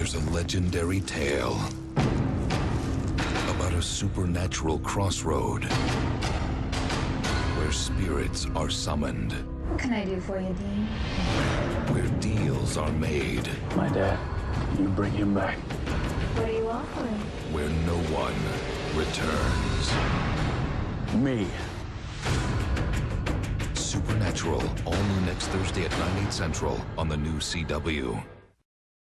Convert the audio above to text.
there's a legendary tale about a supernatural crossroad where spirits are summoned, What can I do for you, Dean? where deals are made, My dad. You bring him back. What are you offering? where no one returns. Me. Supernatural, all new next Thursday at 9, 8 central on the new CW.